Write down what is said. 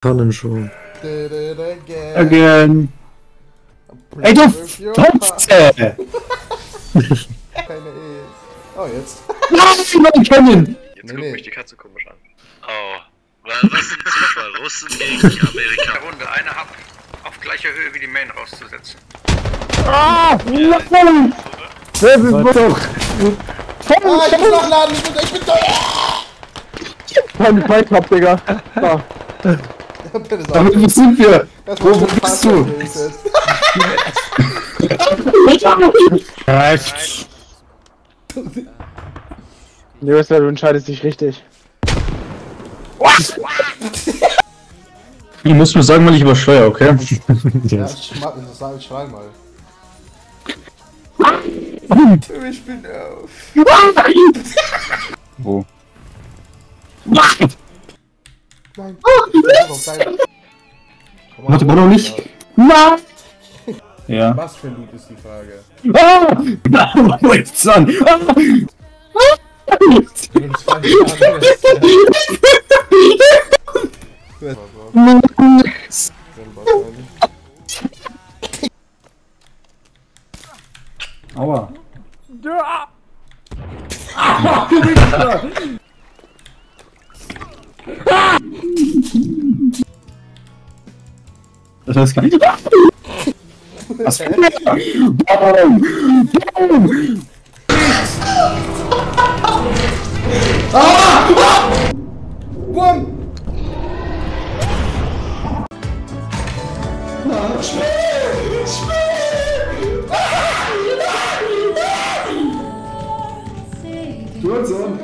Pannenshow. Again. Ey, du Fotze! Keine E. Oh, jetzt. Lass ihn mal kennen! Jetzt guckt nee. mich die Katze komisch an. Oh, was was ein Zufall. Russen gegen Amerikaner. Runde, eine ab auf gleicher Höhe wie die Main rauszusetzen. Ah! Nein! Das ist doch! Ah, ich muss nachladen, ich bin, ich bin teuer! Keine Zeit hab, Digga. Da. Aber wo sind wir? Wo, war wo bist du? Rechts. Newsletter, du entscheidest dich richtig. Du musst mir sagen, wann ich übersteuere, okay? Ja, ich schrei mal. Ich bin auf. Wo? Nein. Mal Warte mal noch nicht. Nein! Ja. Was für Loot ist die Frage? Ah! Wo ist's an? Ah! Wenn du zwei Das heißt gar nicht. Was? Baum! Baum! Bumm! Sturz und.